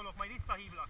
gátolok, majd visszahívlak.